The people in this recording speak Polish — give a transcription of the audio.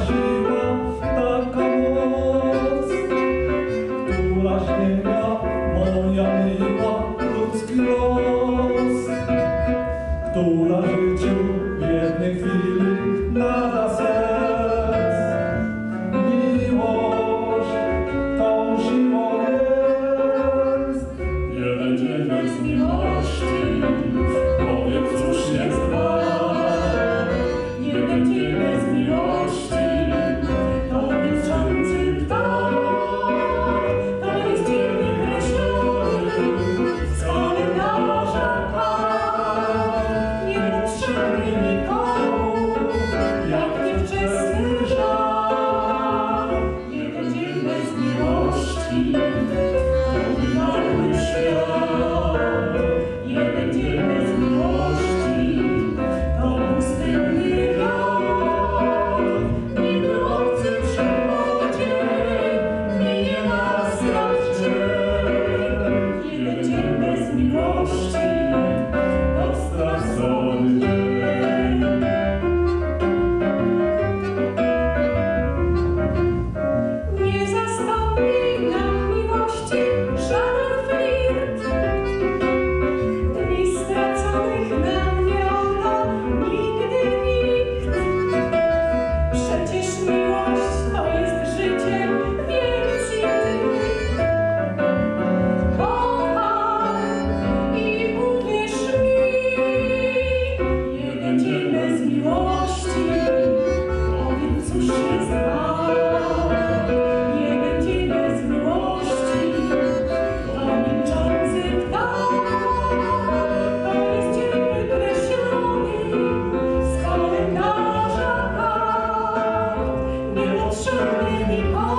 Tak moja miła, ludzki. Christi, domina Lucia. yours. Oh.